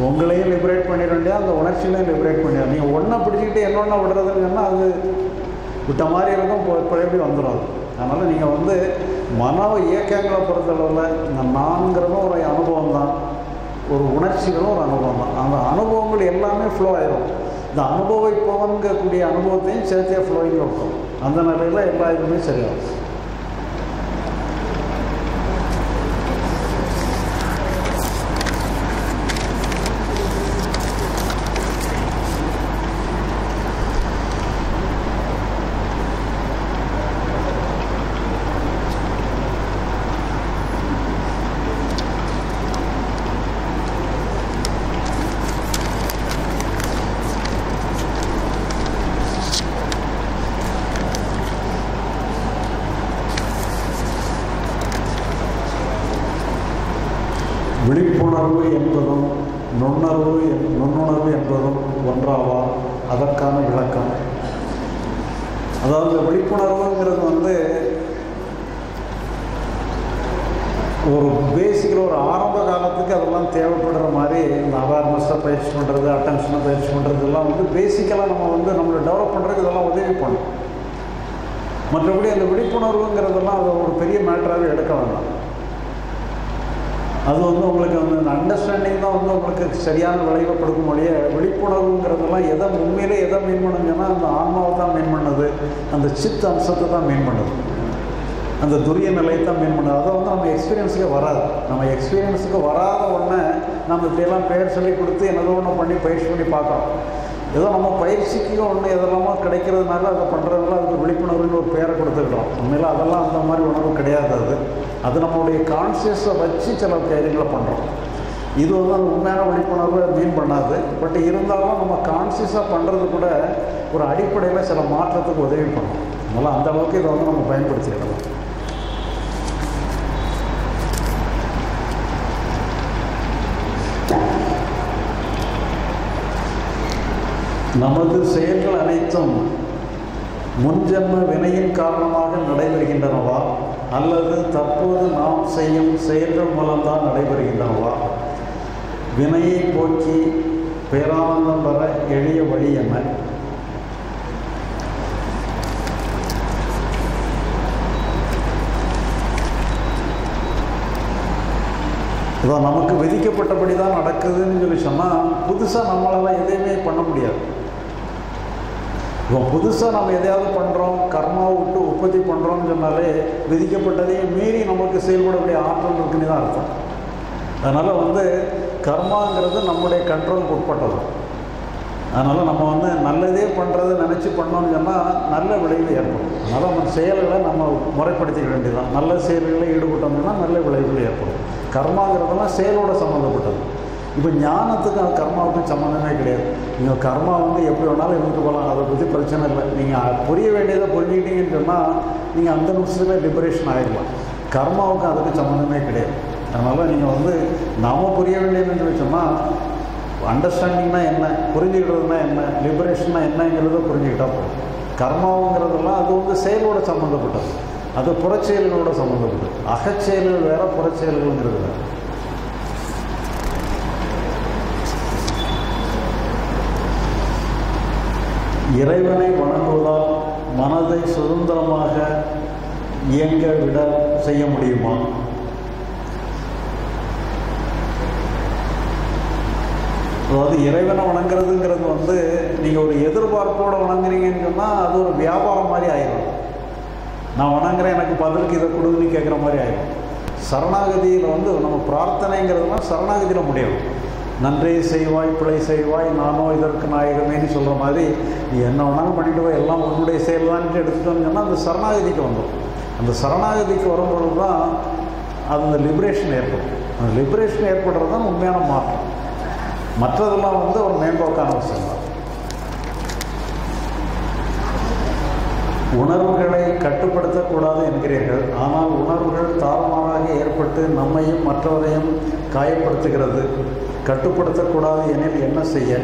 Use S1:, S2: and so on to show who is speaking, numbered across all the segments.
S1: உங்களையும் லிபரேட் பண்ணிட அந்த உணர்ச்சியிலையும் லிபரேட் பண்ணிடும் நீங்கள் ஒன்றை பிடிச்சிக்கிட்டு என்னொன்னா விடுறதுன்னு சொன்னால் அது விட்ட மாதிரி இருக்கும் போ- பழையபடி வந்துடும் அது. அதனால் நீங்கள் வந்து மன இயக்கங்களை பொறுத்தளவில் இந்த நான்கிறதும் ஒரு அனுபவம் தான் ஒரு உணர்ச்சிகளும் ஒரு அனுபவம் தான் அந்த அனுபவங்கள் எல்லாமே ஃப்ளோ ஆயிரும். இந்த அனுபவிப்பவன்கக்கூடிய அனுபவத்தையும் சேர்த்தே ஃப்ளோயிங் இருக்கும். அந்த நிலையில் எல்லா இதுவுமே சரியாகும். விழிப்புணர்வு என்பதும் நுண்ணறிவு நுண்ணுணர்வு என்பதும் ஒன்றாவா? அதற்கான விளக்கம். அதாவது விழிப்புணர்வுங்கிறது வந்து ஒரு பேசிக்கில் ஒரு ஆரம்ப காலத்துக்கு அதெல்லாம் தேவைப்படுற மாதிரி இந்த அவேர்னஸை பயிற்சி பண்ணுறது அட்டென்ஷனை பயிற்சி பண்ணுறது எல்லாம் வந்து பேசிக்கலாக நம்ம வந்து நம்மளை டெவலப் பண்ணுறதுக்கு இதெல்லாம் உதவி பண்ணும். மற்றபடி அந்த விழிப்புணர்வுங்கிறதெல்லாம் அதை ஒரு பெரிய மேட்டராகவே எடுக்க வேண்டாம். அது வந்து உங்களுக்கு வந்து அந்த அண்டர்ஸ்டாண்டிங் தான் வந்து உங்களுக்கு சரியான விளைவை கொடுக்கும் ஒழிய விழிப்புணர்வுங்கிறதெல்லாம் எதை உண்மையிலே எதை மீன் பண்ணுங்கன்னா அந்த ஆன்மாவை தான் மீன் பண்ணுது அந்த சித் அம்சத்தை தான் மீன் பண்ணுது. அந்த துரிய நிலையை தான் மீன் பண்ணுது. அதை வந்து நம்ம எக்ஸ்பீரியன்ஸுக்கு வராது. நம்ம எக்ஸ்பீரியன்ஸுக்கு வராத உடனே நம்ம இப்படியெல்லாம் பெயர் சொல்லி கொடுத்து என்னதோ ஒன்று பண்ணி பயிற்சி பண்ணி பார்க்குறோம். ஏதோ நம்ம பயிற்சிக்கு ஒன்று எதெல்லாமோ கிடைக்கிறதுனால அதை பண்ணுறதுனால அதுக்கு விழிப்புணர்வுன்னு ஒரு பேரை கொடுத்துக்கிட்டோம் உண்மையில் அதெல்லாம் அந்த மாதிரி உணர்வு கிடையாது அது. அது நம்மளுடைய கான்சியஸை வச்சு சில காரியங்களை பண்ணுறோம் இது வந்து அந்த உண்மையான விழிப்புணர்வு மீன் பண்ணாது. பட் இருந்தாலும் நம்ம கான்சியஸாக பண்ணுறது கூட ஒரு அடிப்படையில் சில மாற்றத்துக்கு உதவி பண்ணும். அதனால் அந்த அளவுக்கு இதை வந்து நம்ம பயன்படுத்திக்கலாம் நமது செயல்கள் அனைத்தும் முன்ஜென்ம வினையின் காரணமாக நடைபெறுகின்றனவா? அல்லது தற்போது நாம் செய்யும் செயல்கள் மூலம்தான் நடைபெறுகின்றனவா? வினையை போக்கி பேரானந்தம் பெற எளிய வழி என்ன? இதான் நமக்கு விதிக்கப்பட்டபடி தான் நடக்குதுன்னு சொல்லி சொன்னால் புதுசாக நம்மளால் எதையுமே பண்ண முடியாது. இப்போ புதுசாக நம்ம எதையாவது பண்ணுறோம் கர்மாவை விட்டு உற்பத்தி பண்ணுறோம்னு சொன்னாலே விதிக்கப்பட்டதையும் மீறி நமக்கு செயல்படக்கூடிய ஆற்றல் இருக்குன்னு தான் அர்த்தம். அதனால் வந்து கர்மாங்கிறது நம்முடைய கண்ட்ரோலுக்கு உட்பட்டது. அதனால் நம்ம வந்து நல்லதே பண்ணுறதை நினச்சி பண்ணோம்னு சொன்னால் நல்ல விளைவு ஏற்படும். அதனால் நம்ம செயல்களை நம்ம முறைப்படுத்திக்க வேண்டியதுதான். நல்ல செயல்களில் ஈடுபட்டோம்னா நல்ல விளைவுகள் ஏற்படும். கர்மாங்கிறதெல்லாம் செயலோட சம்மந்தப்பட்டது இப்போ ஞானத்துக்கும் அது கர்மாவுக்கும் சம்மந்தமே கிடையாது. நீங்கள் கர்மா வந்து எப்படி வேணாலும் இருந்துட்டு போகலாம். அதை பற்றி பிரச்சனை இல்லை. நீங்கள் புரிய வேண்டியதை புரிஞ்சுக்கிட்டீங்கன்னு சொன்னால் நீங்கள் அந்த நிமிஷத்தில் லிபரேஷன் ஆகிடலாம் கர்மாவுக்கும் அதுக்கு சம்மந்தமே கிடையாது. அதனால் நீங்கள் வந்து நாம புரிய வேண்டியதுன்னு சொல்லி சொன்னால் அண்டர்ஸ்டாண்டிங்னா என்ன புரிஞ்சுக்கிறதுனா என்ன லிபரேஷன்னா என்னங்கிறத புரிஞ்சுக்கிட்டா போதும். கர்மாவுங்கிறதெல்லாம் அது வந்து செயலோட சம்மந்தப்பட்டது அது புறச்செயல்களோட சம்மந்தப்பட்டது அகச்செயல்கள் வேற புறச்செயல்கள்ங்கிறது வேறு. இறைவனை வணங்குவதால் மனதை சுதந்திரமாக இயங்க விட செய்ய முடியுமா? அதாவது இறைவனை வணங்குறதுங்கிறது வந்து நீங்கள் ஒரு எதிர்பார்ப்போடு வணங்குறீங்கன்னு சொன்னால் அது ஒரு வியாபாரம் மாதிரி ஆயிடும் நான் வணங்குறேன் எனக்கு பதிலுக்கு இதை கொடுன்னு கேட்குற மாதிரி ஆயிடும் சரணாகதியில் வந்து நம்ம பிரார்த்தனைங்கிறதுலாம் சரணாகதியில் முடியும் நன்றே செய்வாய் பிழை செய்வாய் நானோ இதற்கு நாயகமேன்னு சொல்கிற மாதிரி நீ என்ன வேணாலும் பண்ணிட்டு போய் எல்லாம் உன்னுடைய செயல் தான் எடுத்துட்டோம்னு சொன்னால் அந்த சரணாகதிக்கு வந்துடும். அந்த சரணாகதிக்கு வரும்பொழுது தான் அது அந்த லிபரேஷன் ஏற்படும். அந்த லிபரேஷன் ஏற்படுறது தான் உண்மையான மாற்றம். மற்றதெல்லாம் வந்து ஒரு மேம்போக்கான விஷயம் தான் உணர்வுகளை கட்டுப்படுத்தக்கூடாது என்கிறீர்கள். ஆனால் உணர்வுகள் தாறுமாறாக ஏற்பட்டு நம்மையும் மற்றவரையும் காயப்படுத்துகிறது. கட்டுப்படுத்தக்கூடாது எனில் என்ன செய்ய?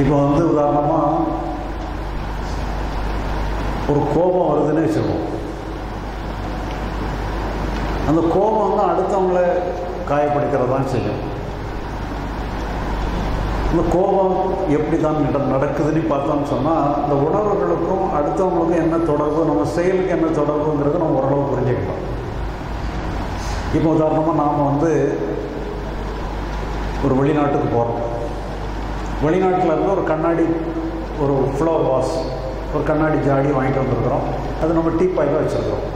S1: இப்போ வந்து உதாரணமாக ஒரு கோபம் வருதுன்னு வச்சுருவோம் அந்த கோபம் வந்து அடுத்தவங்கள காயப்படுத்துறது செய்யும். இந்த கோபம் எப்படி தான் நடக்குதுன்னு பார்த்தோம்னு சொன்னால் இந்த உணர்வுகளுக்கும் அடுத்தவங்களுக்கும் என்ன தொடர்பு நம்ம செயலுக்கு என்ன தொடர்புங்கிறது நம்ம ஓரளவு புரிஞ்சுக்கலாம் இப்போ உதாரணமாக நாம் வந்து ஒரு வெளிநாட்டுக்கு போகிறோம் வெளிநாட்டில் இருந்து ஒரு கண்ணாடி ஒரு ஃப்ளவர் வாஷ் ஒரு கண்ணாடி ஜாடி வாங்கிட்டு வந்திருக்கிறோம். அது நம்ம டீப்பாயில் வச்சுருக்கிறோம்.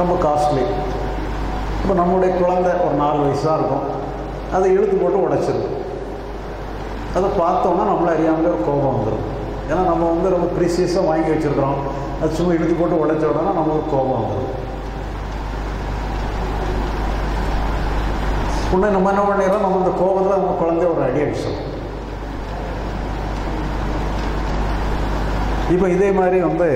S1: ரொம்ப காஸ்ட்லி இப்போ நம்முடைய குழந்தை ஒரு நாலு வயசாக இருக்கும். அதை இழுத்து போட்டு உடைச்சிருது. அதை பார்த்தோன்னா நம்மளை அறியாமலே ஒரு கோபம் வந்துடும் ஏன்னா நம்ம வந்து ரொம்ப ப்ரீசியஸாக வாங்கி வச்சுருக்கிறோம். அது சும்மா இழுத்து போட்டு உடைச்ச உடனே நமக்கு கோபம் வந்துடும் உடனே நம்ம என்ன பண்ணிடுறோம்? நம்ம இந்த கோபத்தில் நம்ம குழந்தைய ஒரு அடி அடிச்சிடும் இப்போ இதே மாதிரி வந்து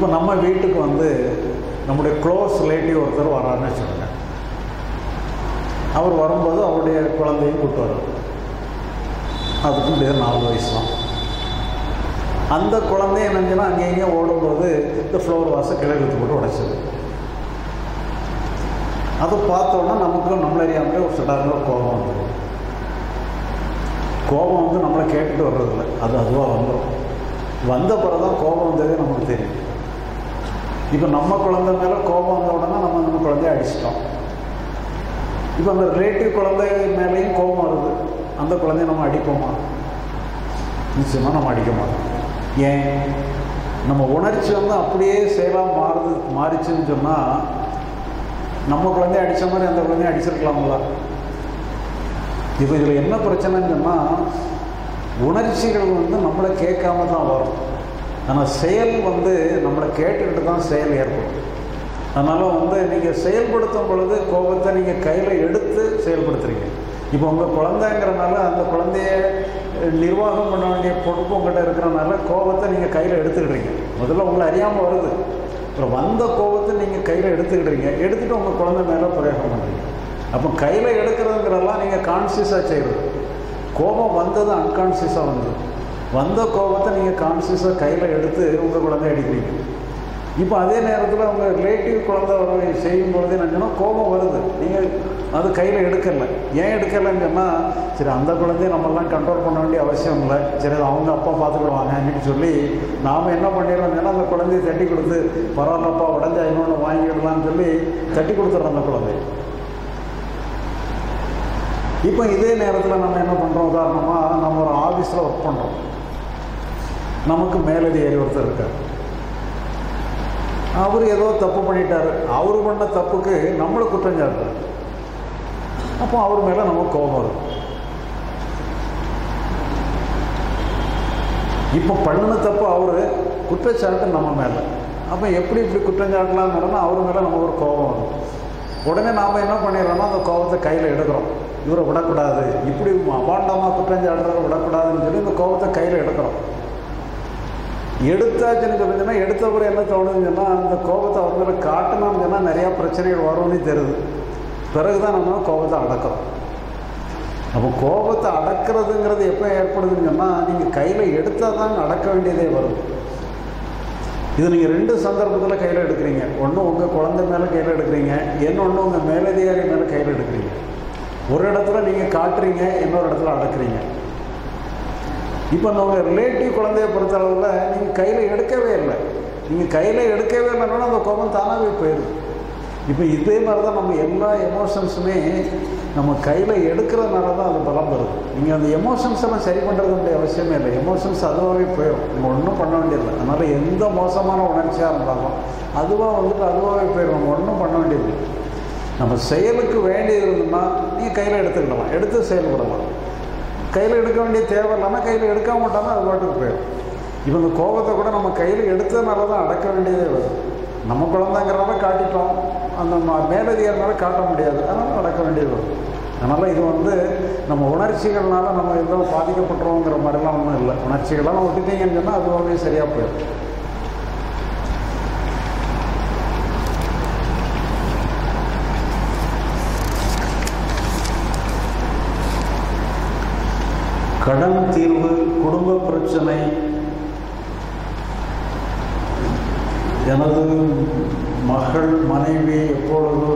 S1: இப்போ நம்ம வீட்டுக்கு வந்து நம்முடைய க்ளோஸ் ரிலேட்டிவ் ஒருத்தர் வராருன்னு வச்சுக்கோங்க. அவர் வரும்போது அவருடைய குழந்தையும் கூட்டு வரும் அதுக்கும் பேர் நாலு வயசு தான் அந்த குழந்தை என்னஞ்சுன்னா அங்கே இங்கேயும் ஓடும்போது இந்த ஃப்ளோர் வாசை கிழக்கு போட்டு உடைச்சது. அதை பார்த்தோன்னா நமக்கு நம்மள அறியாமலே ஒரு சடாரில் கோபம் வந்துடும் கோபம் வந்து நம்மளை கேட்டுட்டு வர்றதில்ல. அது அதுவாக வந்துடும் வந்த பிறகு தான் கோபம் வந்ததே நமக்கு தெரியும். இப்போ நம்ம குழந்தை மேலே கோபம் வந்த உடனே நம்ம நம்ம குழந்தைய அடிச்சிட்டோம். இப்போ அந்த ரிலேட்டிவ் குழந்தை மேலேயும் கோபம் வருது. அந்த குழந்தைய நம்ம அடிப்போமா? நிச்சயமாக நம்ம அடிக்க மாட்டோம். ஏன்? நம்ம உணர்ச்சி வந்து அப்படியே செயலாக மாறுது மாறிச்சுன்னு சொன்னால் நம்ம குழந்தைய அடித்த மாதிரி அந்த குழந்தைய அடிச்சிருக்கலாம்ல. இப்போ இதில் என்ன பிரச்சனைன்னு சொன்னால் உணர்ச்சிகள் வந்து நம்மளை கேட்காம தான் வரும். ஆனால் செயல் வந்து நம்மளை கேட்டுக்கிட்டு தான் செயல் ஏற்படும். அதனால் வந்து நீங்கள் செயல்படுத்தும் பொழுது கோபத்தை நீங்கள் கையில் எடுத்து செயல்படுத்துறீங்க. இப்போ உங்கள் குழந்தைங்கிறனால அந்த குழந்தைய நிர்வாகம் பண்ண வேண்டிய பொறுப்பு உங்கள்கிட்ட இருக்கிறனால கோபத்தை நீங்கள் கையில் எடுத்துக்கிடுறீங்க. முதல்ல உங்களை அறியாமல் வருது. அப்புறம் வந்த கோபத்தை நீங்கள் கையில் எடுத்துக்கிடுறீங்க. எடுத்துகிட்டு உங்கள் குழந்தை மேலே பிரயோகம் பண்ணுறீங்க அப்போ கையில் எடுக்கிறதுங்கிறதெல்லாம் நீங்கள் கான்சியஸாக செய்கிறது கோபம் வந்தது அன்கான்சியஸாக வந்தது. வந்த கோபத்தை நீங்கள் கான்சியஸாக கையில் எடுத்து உங்கள் குழந்தை அடிக்கிறீங்க. இப்போ அதே நேரத்தில் உங்கள் ரிலேட்டிவ் குழந்தை வர செய்யும் பொழுது என்னன்னா கோபம் வருது. நீங்கள் அது கையில் எடுக்கலை. ஏன் எடுக்கலைன்னு சொன்னால் சரி அந்த குழந்தைய நம்மெல்லாம் கண்ட்ரோல் பண்ண வேண்டிய அவசியம் இல்லை. சரி அது அவங்க அப்பா பார்த்துக்கிடுவாங்க அப்படின்னு சொல்லி நாம் என்ன பண்ணிடுறோம் அந்த குழந்தைய தட்டி கொடுத்து பரவாயில்லப்பா உடஞ்சா இன்னொன்று வாங்கிடலாம்னு சொல்லி தட்டி கொடுத்துட்றோம் அந்த குழந்தைய இப்போ இதே நேரத்தில் நம்ம என்ன பண்ணுறோம் உதாரணமாக நம்ம ஒரு ஆஃபீஸில் ஒர்க் பண்ணுறோம் நமக்கு மேலதிகாரி ஒருத்தர் இருக்கார். அவர் ஏதோ தப்பு பண்ணிட்டார். அவர் பண்ண தப்புக்கு நம்மளை குற்றம் சாட்டுறாரு. அப்போ அவர் மேலே நமக்கு கோபம் வரும். இப்போ பண்ணின தப்பு அவர் குற்றச்சாட்டு நம்ம மேலே. அப்போ எப்படி இப்படி குற்றம் சாட்டலாம்னா அவர் மேலே நமக்கு ஒரு கோபம் வரும். உடனே நாம் என்ன பண்ணிடுறோம்னா அந்த கோபத்தை கையில் எடுக்கிறோம். இவரை விடக்கூடாது. இப்படி அபாண்டமாக குற்றம் சாட்டுறதை விடக்கூடாதுன்னு சொல்லி இந்த கோபத்தை கையில் எடுக்கிறோம். எடுத்தாச்சுன்னு சொன்னீங்கன்னா எடுத்த பிறகு என்ன தோணுதுன்னு சொன்னால் அந்த கோபத்தை அவர் மேலே காட்டணும்னு சொன்னால் நிறையா பிரச்சனைகள் வரும்னு தெரியுது. பிறகு தான் நம்ம கோபத்தை அடக்கிறோம். அப்போ கோபத்தை அடக்கிறதுங்கிறது எப்போ ஏற்படுதுன்னு சொன்னால் நீங்கள் கையில் எடுத்தால் தான் அடக்க வேண்டியதே வரும். இது நீங்கள் ரெண்டு சந்தர்ப்பத்தில் கையில் எடுக்கிறீங்க. ஒன்று உங்கள் குழந்தை மேலே கையில் எடுக்கிறீங்க இன்னொன்று உங்கள் மேலதிகாரி மேலே கையில் எடுக்கிறீங்க. ஒரு இடத்துல நீங்கள் காட்டுறீங்க இன்னொரு இடத்துல அடக்குறீங்க. இப்போ நம்ம ரிலேட்டிவ் குழந்தைய பொறுத்தளவில் நீங்கள் கையில் எடுக்கவே இல்லை. நீங்கள் கையில் எடுக்கவே இல்லைன்னா அந்த கோபம் தானாகவே போயிடுது இப்போ இதே மாதிரி தான் நம்ம எல்லா எமோஷன்ஸுமே நம்ம கையில் எடுக்கிறதுனால தான் அது பலம் வருது. நீங்கள் அந்த எமோஷன்ஸ் எல்லாம் சரி பண்ணுறது வேண்டிய அவசியமே இல்லை. எமோஷன்ஸ் அதுவாகவே போயிடும். நீங்கள் ஒன்றும் பண்ண வேண்டியதில்லை. அதனால் எந்த மோசமான உணர்ச்சியாக இருந்தாலும் அதுவாக வந்துட்டு அதுவாகவே போயிடும். நம்ம ஒன்றும் பண்ண வேண்டியது நம்ம செயலுக்கு வேண்டியது இருந்ததுன்னா நீங்கள் கையில் எடுத்துக்கிடலாம். எடுத்து செயல்படலாம். கையில் எடுக்க வேண்டிய தேவை இல்லாமல் கையில் எடுக்க மாட்டாமல் அது பாட்டுக்கு போயிடும். இப்போ இந்த கோபத்தை கூட நம்ம கையில் எடுத்ததுனால தான் அடக்க வேண்டியதே வருது நம்ம குழந்தைங்கிறனால காட்டிட்டோம். அந்த மேலதிகாரனால காட்ட முடியாது. அதனால் அடக்க வேண்டியது வரும். அதனால் இது வந்து நம்ம உணர்ச்சிகள்னால நம்ம எதுவும் பாதிக்கப்பட்டுறோங்கிற மாதிரிலாம் ஒன்றும் இல்லை. உணர்ச்சிகள்லாம் விட்டுட்டீங்கன்னு சொன்னால் அதுவாகவே சரியாக போயிடும். கடன் தீர்வு குடும்ப பிரச்சனை எனது மகள் மனைவி எப்பொழுது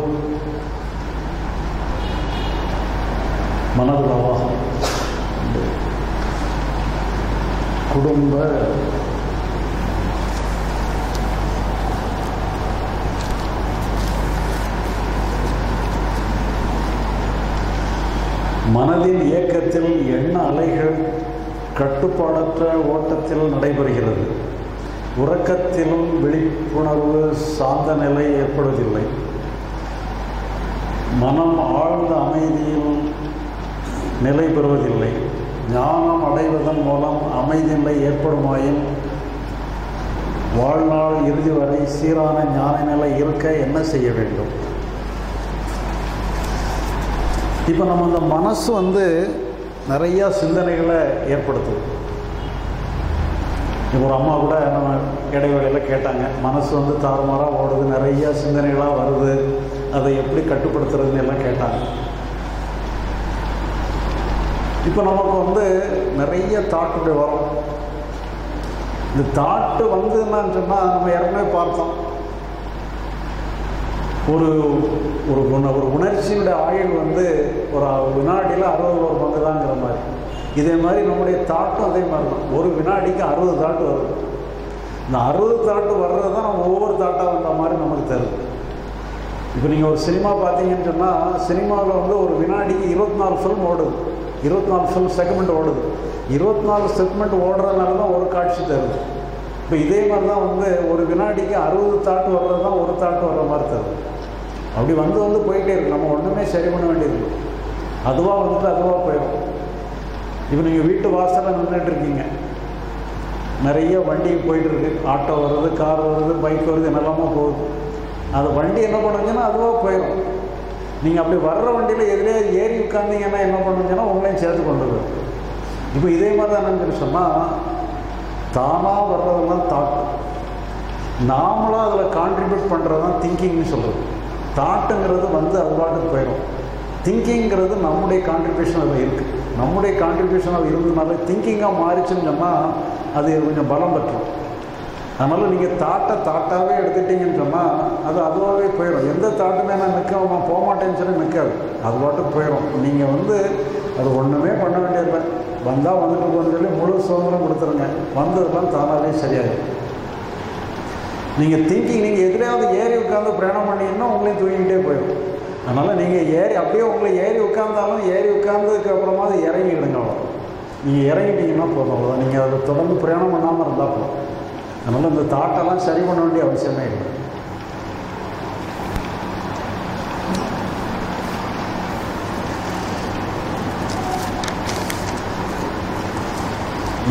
S1: மனதுலவாகும் குடும்ப மனதின் இயக்கத்தில் எண்ண அலைகள் கட்டுப்பாடற்ற ஓட்டத்தில் நடைபெறுகிறது. உறக்கத்திலும் விழிப்புணர்வு சார்ந்த நிலை ஏற்படுவதில்லை. மனம் ஆழ்ந்த அமைதியில் நிலை பெறுவதில்லை. ஞானம் அடைவதன் மூலம் அமைதி நிலை ஏற்படுமாயின் வாழ்நாள் இறுதி வரை சீரான ஞான நிலை இருக்க என்ன செய்ய வேண்டும்? இப்போ நம்ம அந்த மனசு வந்து நிறையா சிந்தனைகளை ஏற்படுத்துது. இப்போ ஒரு அம்மா கூட நம்ம இடைவேளையில் கேட்டாங்க மனசு வந்து தாறுமாறாக ஓடுது நிறைய சிந்தனைகளாக வருது அதை எப்படி கட்டுப்படுத்துறதுன்னு எல்லாம் கேட்டாங்க. இப்போ நமக்கு வந்து நிறைய தாட்டு வரும். இந்த தாட்டு வந்ததுன்னு என்னன்னு சொன்னால் நம்ம ஏற்கனவே பார்த்தோம். ஒரு ஒரு குண ஒரு உணர்ச்சியோட ஆயுள் வந்து ஒரு வினாடியில் அறுபது ஒரு பங்கு தாங்கிற மாதிரி. இதே மாதிரி நம்முடைய தாட்டும் அதே மாதிரி தான். ஒரு வினாடிக்கு அறுபது தாட்டு வருது. இந்த அறுபது தாட்டு வர்றது தான் நம்ம ஒவ்வொரு தாட்டாக வந்த மாதிரி நமக்கு தருது இப்போ நீங்கள் ஒரு சினிமா பார்த்தீங்கன்னு சொன்னால் சினிமாவில் வந்து ஒரு வினாடிக்கு இருபத்தி நாலு ஃபில்ம் ஓடுது. இருபத்தி நாலு ஃபில்ம் செக்மெண்ட் ஓடுது. இருபத்தி நாலு செக்மெண்ட் ஓடுறதுனால தான் ஒரு காட்சி தருது. இப்போ இதே மாதிரி தான் வந்து ஒரு வினாடிக்கு அறுபது தாட்டு வர்றது தான் ஒரு தாட்டு வர்ற மாதிரி தருது அப்படி வந்து வந்து போயிட்டே இருக்கு. நம்ம ஒன்றுமே சரி பண்ண வேண்டியது அதுவாக வந்துட்டு அதுவாக போயிடும். இப்போ நீங்கள் வீட்டு வாசலில் நின்றுட்டு இருக்கீங்க. நிறைய வண்டி போயிட்டு இருக்கு. ஆட்டோ வருது கார் வருது பைக் வருது என்னெல்லாமோ போகுது. அது வண்டி என்ன பண்ணுங்கன்னா அதுவாக போயிடும். நீங்கள் அப்படி வர்ற வண்டியில் எதிலே ஏறி உட்காந்தீங்கன்னா என்ன பண்ணுங்கன்னா உங்களையும் சேர்த்து கொண்டு இப்போ இதே மாதிரி தான் என்னன்னு சொன்னால் தானாக வர்றதெல்லாம் தாட். நாமளாக அதில் கான்ட்ரிபியூட் பண்ணுறது தான் திங்கிங்னு சொல்கிறது தாட்டுங்கிறது வந்து அது பாட்டுக்கு போயிடும். திங்கிங்கிறது நம்முடைய கான்ட்ரிபியூஷன் அதில் இருக்குது நம்முடைய கான்ட்ரிபியூஷன் அது இருந்ததுனால திங்கிங்காக மாறிச்சுன்னு சொன்னால் அது கொஞ்சம் பலம் பெற்றும் அதனால் நீங்கள் தாட்டை தாட்டாகவே எடுத்துட்டீங்கன்னு சொன்னால் அது அதுவாகவே போயிடும் எந்த தாட்டுமே நான் நிற்க நான் போக மாட்டேன்னு சொல்லி நிற்காது அது பாட்டுக்கு போயிடும் நீங்கள் வந்து அது ஒன்றுமே பண்ண வேண்டியதில்லை. வந்தால் வந்துட்டு போகணும்னு சொல்லி முழு சுதந்திரம் கொடுத்துருங்க. வந்ததெல்லாம் தானாகவே சரியாயிடும். நீங்கள் திங்கிங் நீங்கள் எதிரையாவது ஏறி உட்காந்து பிரயாணம் பண்ணீங்கன்னா உங்களையும் தூங்கிக்கிட்டே போயிடும். அதனால் நீங்கள் ஏறி அப்படியே உங்களை ஏறி உட்காந்தாலும் ஏறி உட்காந்ததுக்கு அப்புறமா அது இறங்கிடுங்க அவ்வளோ நீங்கள் இறங்கிட்டீங்கன்னா போதும் அவ்வளோதான் நீங்கள் அதை தொடர்ந்து பிரயாணம் பண்ணாமல் இருந்தால் போதும். அதனால் இந்த தாட்டெல்லாம் சரி பண்ண வேண்டிய அவசியமே இல்லை.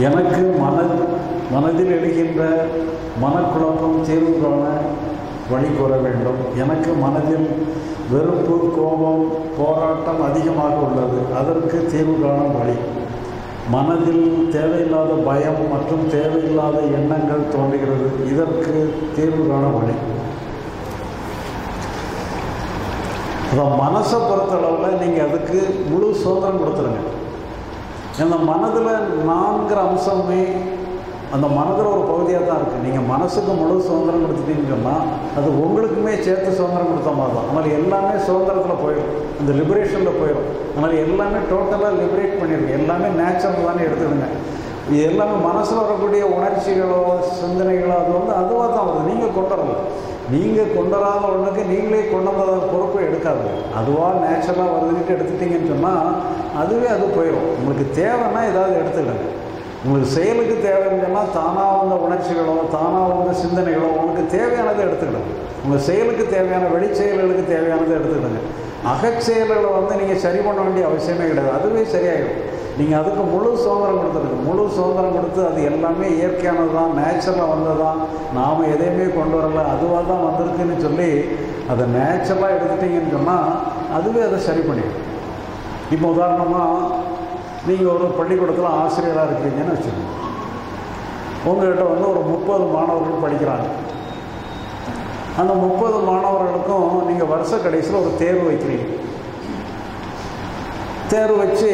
S1: எனக்கு மன மனதில் எழுகின்ற மனக்குழப்பம் தீர்வு காண வழி கூற வேண்டும். எனக்கு மனதில் வெறுப்பு கோபம் போராட்டம் அதிகமாக உள்ளது. அதற்கு தீர்வு காணும் வழி. மனதில் தேவையில்லாத பயம் மற்றும் தேவையில்லாத எண்ணங்கள் தோன்றுகிறது. இதற்கு தீர்வு காண வழி. அதான் மனசை பொறுத்தளவில் நீங்கள் அதுக்கு முழு சுதந்திரம் கொடுத்துருங்க. இந்த மனதில் நான்கிற அம்சமே அந்த மனதில் ஒரு பகுதியாக தான் இருக்குது நீங்கள் மனசுக்கு முழு சுதந்திரம் கொடுத்துட்டீங்கன்னு சொன்னால் அது உங்களுக்குமே சேர்த்து சுதந்திரம் கொடுத்த மாதிரி தான். அதனால் எல்லாமே சுதந்திரத்தில் போயிடும். அந்த லிபரேஷனில் போயிடும். அதனால் எல்லாமே டோட்டலாக லிபரேட் பண்ணிடுங்க. எல்லாமே நேச்சுரல் தானே எடுத்துடுங்க இது எல்லாமே மனசில் வரக்கூடிய உணர்ச்சிகளோ சிந்தனைகளோ அது வந்து அதுவாக தான் வருது. நீங்கள் கொண்டு வரல நீங்கள் கொண்டு வராத ஒன்றுக்கு நீங்களே கொண்டு வந்த பொறுப்பை எடுக்காது. அதுவாக நேச்சுரலாக வருதுன்ட்டு எடுத்துட்டீங்கன்னு சொன்னால் அதுவே அது போயிடும் உங்களுக்கு தேவைன்னா ஏதாவது எடுத்துக்கிடுங்க உங்களுக்கு செயலுக்கு தேவைன்னு சொன்னால் தானாக வந்த உணர்ச்சிகளோ தானாக வந்த சிந்தனைகளோ உங்களுக்கு தேவையானதை எடுத்துக்கிடுங்க உங்கள் செயலுக்கு தேவையான வெளிச்செயல்களுக்கு தேவையானதை எடுத்துக்கிடுங்க அகச்செயல்களை வந்து நீங்கள் சரி பண்ண வேண்டிய அவசியமே கிடையாது. அதுவே சரியாயிடும் நீங்கள் அதுக்கு முழு சுதந்திரம் கொடுத்துருக்கு முழு சுதந்திரம் கொடுத்து அது எல்லாமே இயற்கையானது தான் நேச்சுரலாக வந்தது தான் நாம் எதையுமே கொண்டு வரல. அதுவாக தான் வந்திருக்குன்னு சொல்லி அதை நேச்சுரலாக எடுத்துட்டீங்கன்னு சொன்னால் அதுவே அதை சரி பண்ணிடும். இப்போ உதாரணமாக நீங்கள் ஒரு பள்ளிக்கூடத்தில் ஆசிரியராக இருக்கிறீங்கன்னு வச்சுக்கோங்க. உங்கள்கிட்ட வந்து ஒரு முப்பது மாணவர்கள் படிக்கிறாங்க. அந்த முப்பது மாணவர்களுக்கும் நீங்கள் வருஷ கடைசியில் ஒரு தேர்வு வைக்கிறீங்க. தேர்வு வச்சு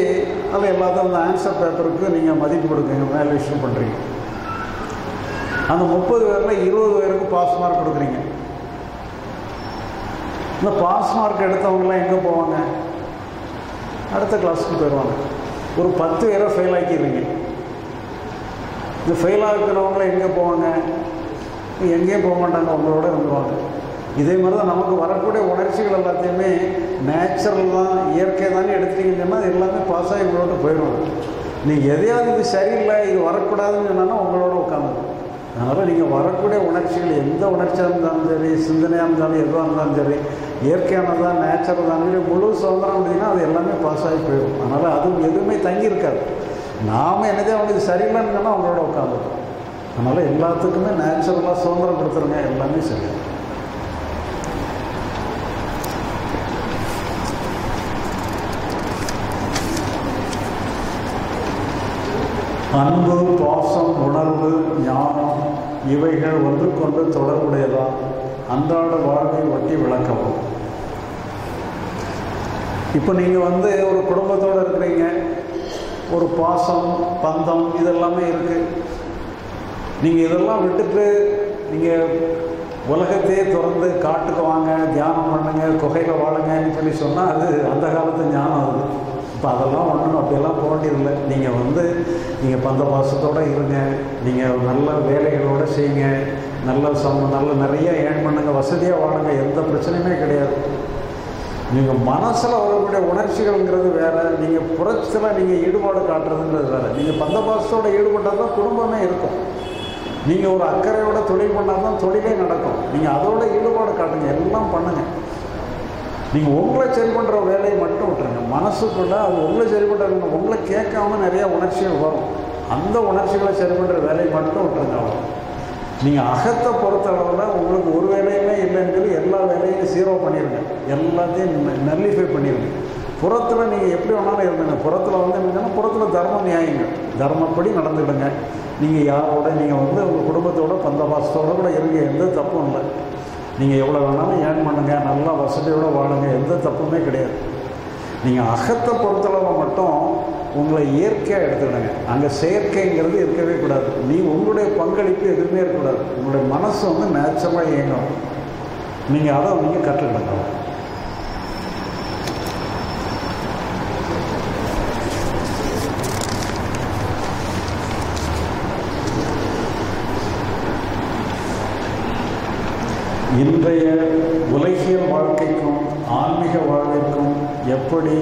S1: அதில் எல்லாத்தையும் அந்த ஆன்சர் பேப்பருக்கு நீங்கள் மதிப்பு கொடுக்குறீங்க. வேல்யூஷன் பண்ணுறீங்க அந்த முப்பது பேரில் இருபது பேருக்கு பாஸ் மார்க் கொடுக்குறீங்க. இந்த பாஸ் மார்க் எடுத்தவங்களாம் எங்கே போவாங்க? அடுத்த கிளாஸுக்கு போயிடுவாங்க. ஒரு பத்து பேரை ஃபெயில் ஆக்கிடுறீங்க. இந்த ஃபெயிலாக இருக்கிறவங்களாம் எங்கே போவாங்க? எங்கேயும் போக மாட்டாங்க உங்களோட இருந்துவாங்க இதே மாதிரி தான் நமக்கு வரக்கூடிய உணர்ச்சிகள் எல்லாத்தையுமே நேச்சுரல் தான் இயற்கை தானே எடுத்துட்டீங்கன்னா அது எல்லாமே பாஸ் ஆகி உங்களோட போயிடும். நீங்கள் எதையாவது இது சரியில்லை இது வரக்கூடாதுன்னு சொன்னாலும் உங்களோட உட்காந்து அதனால் நீங்கள் வரக்கூடிய உணர்ச்சிகள் எந்த உணர்ச்சியாக இருந்தாலும் சரி சிந்தனையாக இருந்தாலும் எதுவாக இருந்தாலும் சரி இயற்கையானதா நேச்சுரல் தான் முழு சுதந்திரம் அப்படின்னா அது எல்லாமே பாஸ் ஆகி போயிடும். அதனால் அதுவும் எதுவுமே தங்கி இருக்காது. நாம் என்னதே அவங்களுக்கு சரியில்லைன்னு சொன்னால் அவங்களோட உட்காந்துருக்கோம் அதனால் எல்லாத்துக்குமே நேச்சுரலாக சுதந்திரம் கொடுத்துருங்க எல்லாமே சரி அன்பு பாசம் உணர்வு ஞானம் இவைகள் ஒன்றுக்கொண்டு தொடர்புடையதா? அன்றாட வாழ்வை ஒட்டி விளக்கவும். இப்போ நீங்கள் வந்து ஒரு குடும்பத்தோடு இருக்கிறீங்க. ஒரு பாசம் பந்தம் இதெல்லாமே இருக்குது நீங்கள் இதெல்லாம் விட்டுட்டு நீங்கள் உலகத்தையே திறந்து காட்டுக்கு வாங்க தியானம் பண்ணுங்க குகையில் வாழுங்கன்னு சொல்லி சொன்னால் அது அந்த காலத்து ஞானம் அது. இப்போ அதெல்லாம் ஒன்றும் அப்படியெல்லாம் போக வேண்டியதில்லை. நீங்கள் வந்து நீங்கள் பந்த பாசத்தோடு இருங்க. நீங்கள் நல்ல வேலைகளோடு செய்யுங்க. நல்ல சம நல்ல நிறைய ஏர்ன் பண்ணுங்க. வசதியாக வாழுங்க. எந்த பிரச்சனையுமே கிடையாது. நீங்கள் மனசில் வரக்கூடிய உணர்ச்சிகள்ங்கிறது வேறு. நீங்கள் புரட்சியில் நீங்கள் ஈடுபாடு காட்டுறதுங்கிறது வேறு. நீங்கள் பந்த பாசத்தோட ஈடுபட்டால் தான் குடும்பமே இருக்கும். நீங்கள் ஒரு அக்கறையோட தொழில் பண்ணால் தான் தொழிலே நடக்கும். நீங்கள் அதோட ஈடுபாடு காட்டுங்க. நீங்கள் உங்களை சரி பண்ணுற வேலையை மட்டும் விட்டுருங்க. மனசுக்குள்ளே அது உங்களை சரி பண்ணுற உங்களை கேட்காம நிறையா உணர்ச்சிகள் வரும். அந்த உணர்ச்சிகளை சரி பண்ணுற வேலையை மட்டும் விட்டுருங்க அவ்வளோ நீங்கள் அகத்தை பொறுத்தளவில் உங்களுக்கு ஒரு வேலையுமே இல்லைன்னு சொல்லி எல்லா வேலையும் சீரோ பண்ணிடுங்க எல்லாத்தையும் நல்லிஃபை பண்ணிடுங்க புறத்தில் நீங்கள் எப்படி வேணாலும் இருந்துங்க. புறத்தில் வந்து என்னன்னா புறத்தில் தர்ம நியாயங்க. தர்மப்படி நடந்துவிடுங்க நீங்கள் யாரோட நீங்கள் வந்து உங்கள் குடும்பத்தோட பந்தபாசத்தோடு கூட இருங்க. எந்த தப்பும் இல்லை. நீங்கள் எவ்வளோ வேணாலும் ஏர்ன் பண்ணுங்கள் நல்லா வசதியோடு வாழுங்க எந்த தப்புமே கிடையாது. நீங்கள் அகத்தை பொறுத்தளவு மட்டும் உங்களை இயற்கையாக எடுத்துக்கிடுங்க அங்கே செயற்கைங்கிறது இருக்கவே கூடாது. நீ உங்களுடைய பங்களிப்பு எதுவுமே இருக்கக்கூடாது. உங்களுடைய மனசு வந்து நேச்சுரலாக இயங்கும். நீங்கள் அதை நீங்கள் கற்றுக்கிடுங்க இன்றைய உலகியல் வாழ்க்கைக்கும் ஆன்மீக வாழ்விற்கும் எப்படி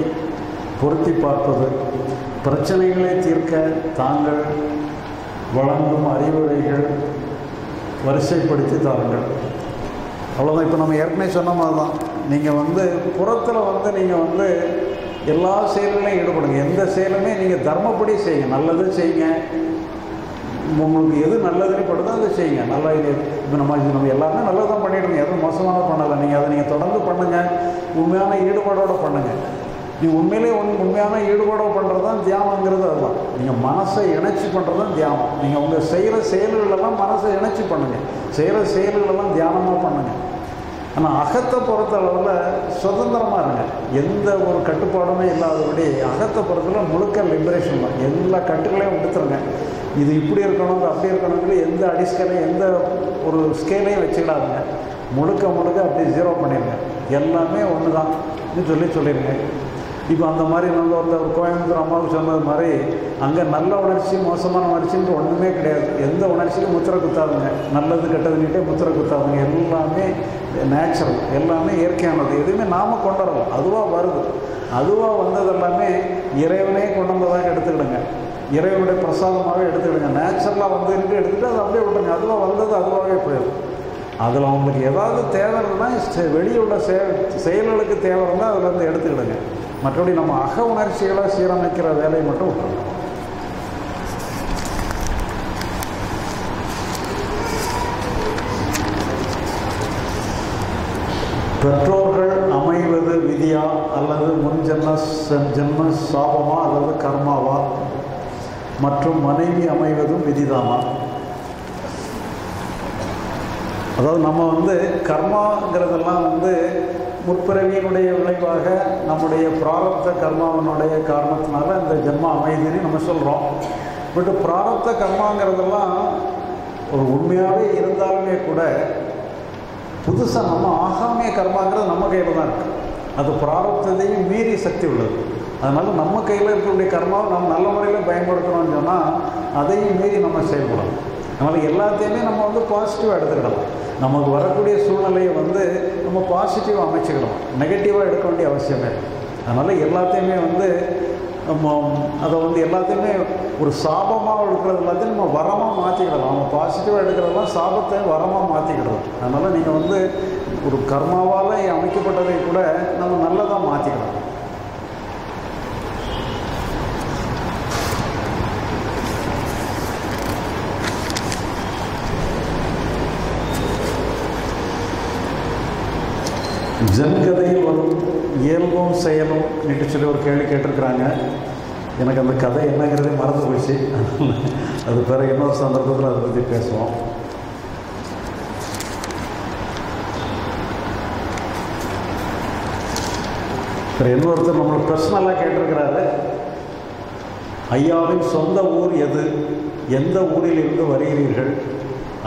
S1: பொருத்தி பார்ப்பது? பிரச்சனைகளை தீர்க்க தாங்கள் வழங்கும் அறிவுரைகள் வரிசைப்படுத்தி தாருங்கள். அவ்வளோதான் இப்போ நம்ம ஏற்கனவே சொன்ன மாதிரி தான் நீங்கள் வந்து புறத்தில் வந்து நீங்கள் வந்து எல்லா செயல்களையும் ஈடுபடுங்க. எந்த செயலுமே நீங்கள் தர்மப்படி செய்யுங்க. நல்லது செய்யுங்க. உங்களுக்கு எது நல்லதுன்னு படுதோ அதை செய்யுங்க. நல்லா இது இப்போ நம்ம இது நம்ம எல்லாமே நல்லது தான் பண்ணிடுங்க எதுவும் மோசமான பண்ணலை. நீங்கள் அதை நீங்கள் தொடர்ந்து பண்ணுங்கள் உண்மையான ஈடுபாடோடு பண்ணுங்கள் நீ உண்மையிலே உண் உண்மையான ஈடுபாடோடு பண்ணுறது தான் தியானங்கிறது அதுதான். நீங்கள் மனசை இணைச்சி பண்ணுறது தான் தியானம். நீங்கள் உங்கள் செய்கிற செயல்களெல்லாம் மனசை இணைச்சி பண்ணுங்கள் செய்கிற செயல்களெல்லாம் தியானமாக பண்ணுங்கள் ஆனால் அகத்தை பொறுத்த அளவில் சுதந்திரமாக இருங்க. எந்த ஒரு கட்டுப்பாடுமே இல்லாதபடி அகத்தை பொறுத்தளவு முழுக்க லிபரேஷன் தான். எல்லா கட்டுகளையும் விடுத்துருங்க. இது இப்படி இருக்கணும் அப்படி இருக்கணுங்கிற எந்த அடிஸ்கலையும் எந்த ஒரு ஸ்கேலையும் வச்சுக்கிடாதுங்க. முழுக்க முழுக்க அப்படி ஜீரோ பண்ணிடுங்க எல்லாமே ஒன்று தான் சொல்லி சொல்லிடுங்க இப்போ அந்த மாதிரி நல்ல ஒருத்தர் கோயம்புத்தூர் அம்மாவுக்கு சொன்னது மாதிரி அங்கே நல்ல உணர்ச்சி மோசமான உணர்ச்சின்னு ஒன்றுமே கிடையாது. எந்த உணர்ச்சியும் முத்திரை குத்தாதுங்க. நல்லது கெட்டதுன்னுட்டே முத்திரை குத்தாதுங்க. எல்லாமே நேச்சுரல் எல்லாமே இயற்கையானது. எதுவுமே நாம் கொண்டு வரலாம் அதுவாக வருது. அதுவாக வந்தது எல்லாமே இறைவனே கொண்டு வந்ததாக எடுத்துக்கிடுங்க. இறைவனுடைய பிரசாதமாகவே எடுத்துக்கிடுங்க. நேச்சுரலாக வந்துட்டு எடுத்துகிட்டு அதை அப்படியே விட்டுருங்க. அதுவாக வந்தது அதுவாகவே போயிடும் அதில் அவங்களுக்கு ஏதாவது தேவை இல்லைன்னா வெளியே உள்ள செ செயல்களுக்கு தேவை இருந்தால் அதில் இருந்து எடுத்துக்கிடுங்க. மற்றபடி நம்ம அக உணர்ச்சிகளை சீரமைக்கிற வேலையை மட்டும் விட்டுருங்க. பெற்றோர்கள் அமைவது விதியா அல்லது முன் ஜென்ம ஜென்ம சாபமா அல்லது கர்மாவா? மற்றும் மனைவி அமைவதும் விதிதாமா அதாவது நம்ம வந்து கர்மாங்கிறதெல்லாம் வந்து முற்பிறவியினுடைய விளைவாக நம்முடைய பிராரப்த கர்மாவினுடைய காரணத்தினால இந்த ஜென்மம் அமைதின்னு நம்ம சொல்கிறோம் பட் பிராரப்த கர்மாங்கிறதெல்லாம் ஒரு உண்மையாகவே இருந்தாலுமே கூட புதுசாக நம்ம ஆகாமிய கர்மாங்கிறது நம்ம கையில் தான் இருக்குது அது பிராரப்தத்தையும் மீறி சக்தி உள்ளது. அதனால் நம்ம கையில் இருக்கக்கூடிய கர்மாவை நம்ம நல்ல முறையில் பயன்படுத்தணும்னு சொன்னால் அதையும் மீறி நம்ம செயல்படலாம். அதனால் எல்லாத்தையுமே நம்ம வந்து பாசிட்டிவாக எடுத்துக்கிடலாம். நமக்கு வரக்கூடிய சூழ்நிலையை வந்து நம்ம பாசிட்டிவாக அமைச்சுக்கிடலாம். நெகட்டிவாக எடுக்க வேண்டிய அவசியமே இல்லை. அதனால் எல்லாத்தையுமே வந்து நம்ம அதை வந்து எல்லாத்தையுமே ஒரு சாபமாக எடுக்கிறது எல்லாத்தையும் நம்ம வரமாக மாற்றிக்கிடலாம் நம்ம பாசிட்டிவாக எடுக்கிறதெல்லாம் சாபத்தை வரமாக மாற்றிக்கிடலாம் அதனால் நீங்கள் வந்து ஒரு கர்மாவால் அமைக்கப்பட்டதை கூட நம்ம நல்லதாக மாற்றிக்கலாம் ஜன்கதையில் வரும். இயல்பும் செயலும் நீட்டு சொல்லி ஒரு கேள்வி கேட்டிருக்கிறாங்க. எனக்கு அந்த கதை என்னங்கிறதே மறந்து போச்சு. அது பிறகு இன்னொரு சந்தர்ப்பத்தில் அதை பற்றி பேசுவோம். இப்போ இன்னொருத்தர் நம்மளை பர்சனலாக கேட்டிருக்கிறாரு. ஐயாவின் சொந்த ஊர் எது? எந்த ஊரில் இருந்து வருகிறீர்கள்?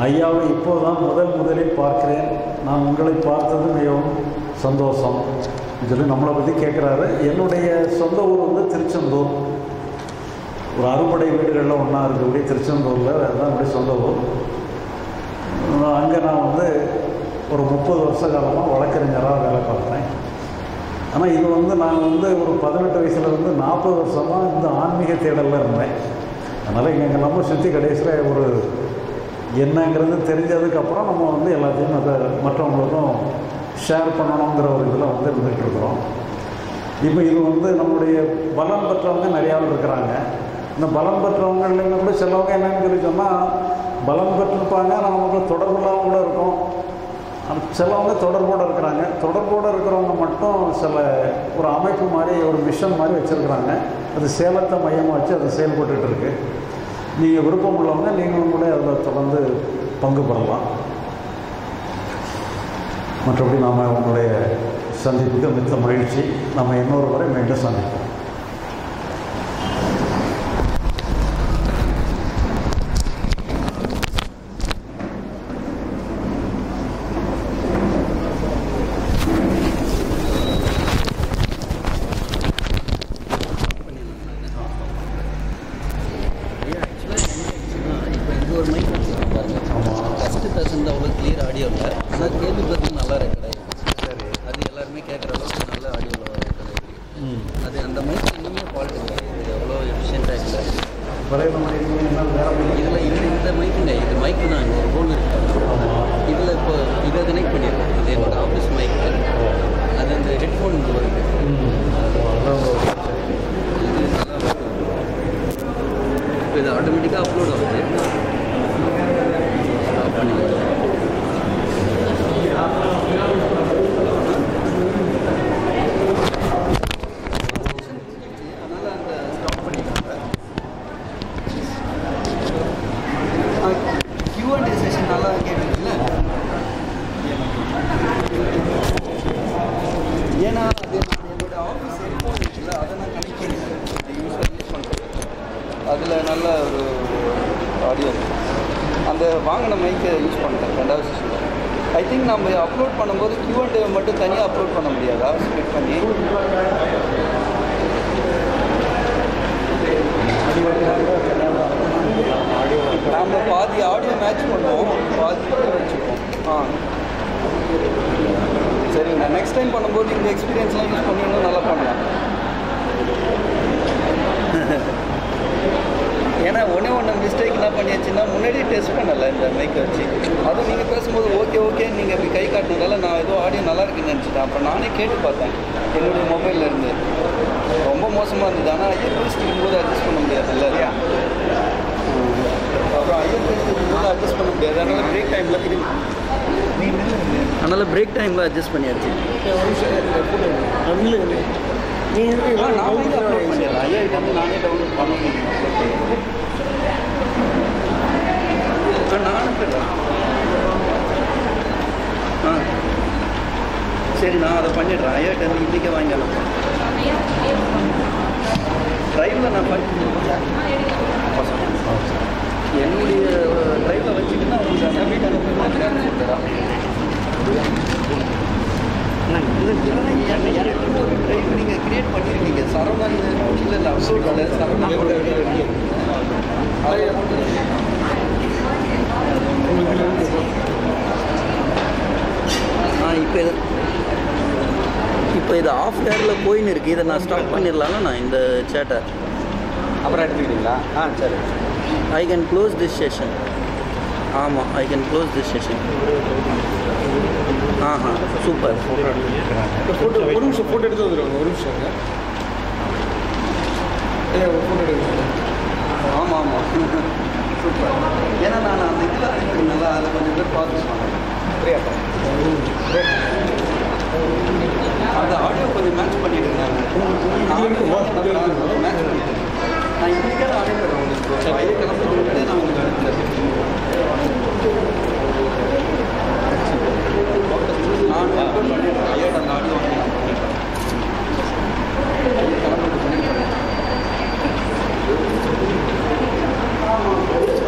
S1: ஐயாவை இப்போதான் முதல் முதலில் பார்க்கிறேன். நான் உங்களை பார்த்தது மிகவும் சந்தோஷம். சொல்லி நம்மளை பற்றி கேட்குறாரு என்னுடைய சொந்த ஊர் வந்து திருச்செந்தூர். ஒரு அறுபடை வீடுகளில் ஒன்றா இருக்கக்கூடிய திருச்செந்தூரில் அதுதான் என்னுடைய சொந்த ஊர். அங்கே நான் வந்து ஒரு முப்பது வருஷ காலமாக வழக்கறிஞராக வேலை பார்த்தேன் ஆனால் இது வந்து நான் வந்து ஒரு பதினெட்டு வயசில் நாற்பது வருஷமாக இந்த ஆன்மீக தேடலில் இருந்தேன். அதனால் இங்கே எங்கள் நம்ம சுற்றி கடைசியில் ஒரு என்னங்கிறது தெரிஞ்சதுக்கப்புறம் நம்ம வந்து எல்லாத்தையும் அதை மற்றவங்களுக்கும் ஷேர் பண்ணணுங்கிற ஒரு இதில் வந்து இருந்துகிட்டு இருக்கிறோம் இப்போ இது வந்து நம்முடைய பலம் பெற்றவங்க நிறையா பேர் இருக்கிறாங்க. இந்த பலம் பெற்றவங்கள்லேருந்து கூட சிலவங்க என்னன்னு சொல்லி சொன்னால் பலம் பெற்றிருப்பாங்க நமக்கு தொடர்பு இல்லாமல் கூட இருக்கும். சிலவங்க தொடர்போடு இருக்கிறாங்க. தொடர்போடு இருக்கிறவங்க மட்டும் சில ஒரு அமைப்பு மாதிரி ஒரு மிஷன் மாதிரி வச்சுருக்குறாங்க. அது சேலத்தை மையமாக வச்சு அது செயல்பட்டுருக்கு நீங்கள் விருப்பம் உள்ளவங்க நீங்களும் கூட அதில் தொடர்ந்து பங்கு பெறலாம். மற்றபடி நாம் உங்களுடைய சந்திப்புக்கு மிக்க மகிழ்ச்சி. நம்ம இன்னொரு முறை மீண்டும் சந்திப்போம்
S2: இப்போ இது ஒரு மைக் வச்சுருக்கோம் பாருங்க
S1: ஆமாம்
S2: ஃபஸ்ட்டு பேசுனது அவ்வளோ கிளியர் ஆடியோ இல்லை ஆனால் கேள்வி பதில் நல்லா ரெக்கார்ட்
S1: சரி
S2: அது எல்லாருமே கேட்குற அளவுக்கு நல்ல ஆடியோவில் ரெக்கார்ட் ஆகிருக்கு
S1: ம்
S2: அது அந்த மைக் இன்னுமே குவாலிட்டி இல்லை இது எவ்வளோ எஃபிஷியண்ட்டாக இல்லை
S1: விரைவு என்ன வேறு
S2: இதில் இந்த இந்த மைக்குங்க இது மைக்கு தான் இங்கே ஒரு ஹோல் இருக்கு
S1: ஆமாம்
S2: இதில் இப்போ இதை கனெக்ட் பண்ணியிருக்கேன் இது என்னோட ஆஃபீஸ் மைக்கு அது அந்த ஹெட்ஃபோன் இங்கே வருது இது நல்லா work ஆகுது. இப்போ இது ஆட்டோமேட்டிக்காக அப்லோட் ஆகுது ஸ்டாப் பண்ணிக்கலாம் அதனால் அந்த ஸ்டாப் பண்ணிட்டாங்க கியூ அண்ட் செஷன் நல்லா கேட்டுருக்குல்ல ஏன்னா அது நான் என்னோட ஆஃபீஸ் ஹெட்ஃபோன் இருக்குல்ல அதை நான் கனெக்ட் பண்ணிக்கிறேன் யூஸ் யூஸ் பண்ணுறேன் அதில் நல்ல ஒரு ஆடியோ அந்த வாங்கின மைக்கை யூஸ் பண்ணுறேன் ரெண்டாவது செஷன் ஐ திங்க் நம்ம அப்லோட் பண்ணும்போது கியூ அண்ட் மட்டும் தனியாக அப்லோட் பண்ண முடியாதா? ஸ்பிட் பண்ணி. நம்ம பாதி ஆடியோ மேட்ச் பண்ணுவோம் பாதி video வச்சுப்போம் ஆ. சரிங்கண்ணா. நெக்ஸ்ட் டைம் பண்ணும்போது இந்த எக்ஸ்பீரியன்ஸ்லாம் யூஸ் பண்ணி இன்னும் நல்லா பண்ணலாம். ஏன்னா ஒன்றே ஒன்று மிஸ்டேக் என்ன பண்ணியாச்சுன்னா முன்னாடியே டெஸ்ட் பண்ணலை இந்த மைக்கை வச்சு. அதுவும் நீங்கள் பேசும்போது ஓகே ஓகே நீங்கள் இப்படி கை காட்டினதால நான் ஏதோ ஆடியோ நல்லா இருக்குன்னு நினச்சிட்டேன். அப்புறம் நானே கேட்டு பார்த்தேன் என்னுடைய மொபைலில் இருந்து. ரொம்ப மோசமாக இருந்தது. ஆனால் ஐயர் பேசிட்டு இருக்கும்போது அட்ஜஸ்ட் பண்ண முடியாதுல்ல இல்லையா அப்புறம் ஐயர் பேசிட்டு இருக்கும்போது அட்ஜஸ்ட் பண்ண முடியாது. அதனால் பிரேக் டைமில் திரும்பி. அதனால் பிரேக் டைமில் அட்ஜஸ்ட் பண்ணியாச்சு. நான் வந்து அப்லோட் பண்ணிடலாம் ஐயா இது வந்து நானே டவுன்லோட் பண்ண முடியும். சரி நான் அதை பண்ணிடுறேன். ஐயாட்ட இருந்து இன்றைக்கே வாங்கி ட்ரைவில் நான் பண்ணி என்னுடைய ட்ரைவில் வச்சுக்கிட்டு நான் உங்களுக்கு அந்த வீட்டு அனுப்புறேன் எனக்கு ஒரு ட்ரைவ் நீங்கள் கிரியேட் பண்ணியிருக்கீங்க சரவணன் இல்லை இல்லை அப்சோட் இல்லை சரவணன் ஆ இப்போ இது இப்போ இது ஆஃப் டேரில் போயின்னு இருக்கு. இதை நான் ஸ்டாப் பண்ணிடலாம்ல நான் இந்த சேட்டை
S3: அப்புறம் எடுத்துக்கிட்டீங்களா? ஆ சரி.
S2: I can close this session ஆமாம் I can close this session Aha super
S3: photo ஒரு நிமிஷம் ஃபோட்டோ எடுத்து வந்துடுவாங்க. ஒரு நிமிஷம். ஏ ஒரு ஃபோட்டோ எடுங்க.
S2: ஆமாம் ஆமாம் சூப்பர். ஏன்னா நான் அந்த இதில் அனுப்பியிருந்தேன்ல அதில் கொஞ்சம் பேர் பார்த்து சொன்னேன்
S3: பிரியாப்பா.
S2: அந்த ஆடியோ கொஞ்சம் மேட்ச் பண்ணிடுங்க. மேட்ச் பண்ணிட்டேன். நான் இன்றைக்கே அனுப்பிடுறேன் உங்களுக்கு. பையன் கிளம்பி கொடுத்து நான் உங்களுக்கு அனுப்பிடுறேன் நான் பண்ணிடுறேன். ஐயோட அந்த ஆடியோ வந்து நான் பண்ணிடுறேன் Thank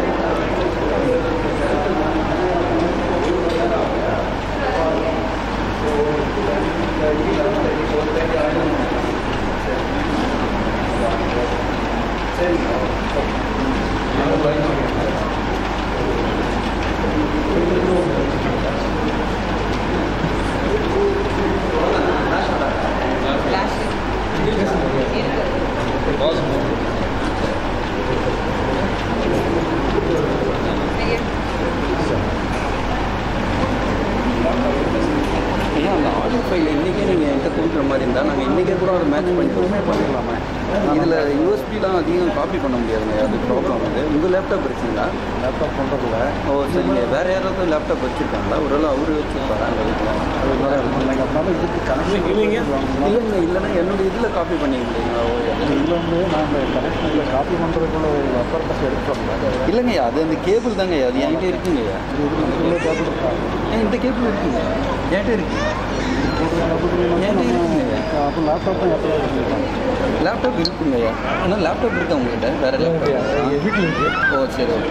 S2: you. காப்பி
S1: பண்ணுறதுக்குள்ள ஒரு அப்பர்டஸ் எடுத்துறோம்
S2: இல்லைங்க அது அந்த கேபிள் தாங்க அது என்கிட்ட இருக்குங்கய்யா.
S1: இதுக்குள்ளே கேபிள் இருக்கா
S2: ஏன் இந்த கேபிள் இருக்குங்க என்கிட்ட இருக்கு. என்கிட்ட இருக்குங்கய்யா.
S1: அப்போ லேப்டாப் தான் எப்போ
S2: லேப்டாப் இருக்குங்கய்யா. ஆனால் லேப்டாப் இருக்கா உங்ககிட்ட? வேறு லேப்டாப்
S3: வீட்டில் இருக்கு.
S2: ஓ சரி ஓகே.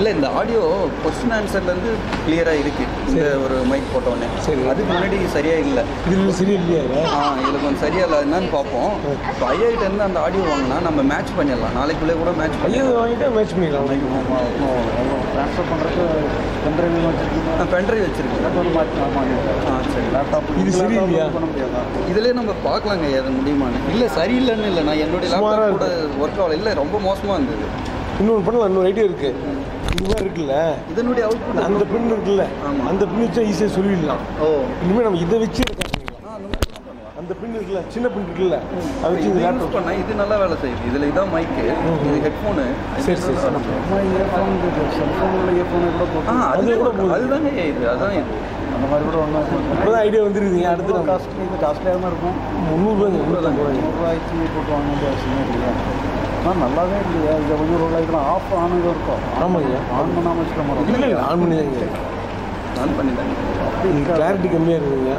S2: இல்லை இந்த ஆடியோ கொஸ்டின் ஆன்சர்லேருந்து கிளியராக இருக்குது இந்த ஒரு மைக் போட்டோன்னே
S3: சரி.
S2: அதுக்கு முன்னாடி சரியாக இல்லை.
S3: இதில் சரி இல்லையா
S2: ஆ இதில் கொஞ்சம் சரியாக இல்லை. என்னன்னு பார்ப்போம். இப்போ ஐஐட்டேருந்து அந்த ஆடியோ வாங்கினா நம்ம மேட்ச் பண்ணிடலாம். நாளைக்குள்ளே கூட மேட்ச் பண்ணிடலாம்.
S3: வாங்கிட்டா மேட்ச் பண்ணிக்கலாம்
S1: ட்ரான்ஸ்ஃபர் பண்ணுறதுக்கு பென்ட்ரைவ் வச்சுருக்கீங்க
S2: நான் பென்ட்ரைவ் வச்சுருக்கேன். ஆ சரி.
S1: லேப்டாப்
S3: இது சரி இல்லையா?
S1: பண்ண முடியாதா?
S2: இதிலே நம்ம பார்க்கலாங்க அது முடியுமான்னு. இல்லை சரியில்லைன்னு இல்லை. நான் என்னுடைய லேப்டாப் கூட ஒர்க் ஆகல. இல்லை ரொம்ப மோசமாக இருந்தது.
S3: இன்னொன்று பண்ணலாம். இன்னொரு ஐடியா இருக்கு. இது மாதிரி இருக்குல்ல
S2: இதனுடைய அவுட்புட்
S3: அந்த பின் இருக்குல்ல. அந்த பின் வச்சா ஈஸியாக சொல்லிடலாம்.
S2: ஓ.
S3: இனிமேல் நம்ம இதை வச்சு
S2: அந்த
S3: பின் இருக்குல்ல சின்ன பின் இருக்குல்ல அதை வச்சு
S2: இது யூஸ் பண்ணா இது நல்லா வேலை செய்யுது. இதில் இதான் மைக்கு இது ஹெட்ஃபோனு
S3: சரி, சரி, சரி.
S1: செல்ஃபோனில் இயர்ஃபோனை கூட போட்டு
S2: அது
S3: கூட.
S2: அதுதாங்க இது அதான் இது.
S1: அந்த மாதிரி கூட ஒன்றும்
S3: இப்போதான் ஐடியா வந்துருக்குங்க அடுத்து
S1: காஸ்ட்லி இது காஸ்ட்லியாக தான் இருக்கும்.
S3: முந்நூறுபாங்க முந்நூற்றம்பது ரூபாய்க்கு
S1: நூறுரூவாய்க்கு போட்டு வாங்க வேண்டிய அவசியமே இல்லையா ஆனால் நல்லாவே இல்லையா. இதை கொஞ்சம் ஒரு லைட்லாம் ஆஃப் ஆனது இருக்கும்.
S3: ஆமாங்க
S1: ஆன் பண்ணாமல் வச்சுக்க
S3: இல்லை
S1: மாட்டோம்
S3: இல்லை ஆன் பண்ணி
S2: நான் பண்ணி
S3: இது கிளாரிட்டி கம்மியாக இருக்குதுங்க.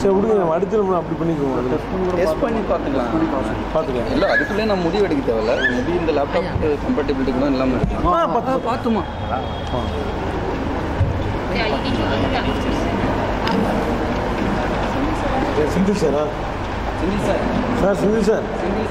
S3: சரி விடுங்க நம்ம அடுத்து நம்ம அப்படி பண்ணிக்குவோம்.
S1: டெஸ்ட் பண்ணி கூட
S2: டெஸ்ட் பண்ணி பார்த்துக்கலாம்.
S3: பார்த்துக்கலாம்.
S2: இல்லை அதுக்குள்ளே நம்ம முடிவு எடுக்க தேவையில்ல. மேபி இந்த லேப்டாப் கம்பேட்டபிலிட்டி கூட இல்லாமல் இருக்கு. பார்த்துமா?
S3: செந்தில் சாரா?
S2: Senthil sir.
S3: Sir Senthil sir.
S2: Senthil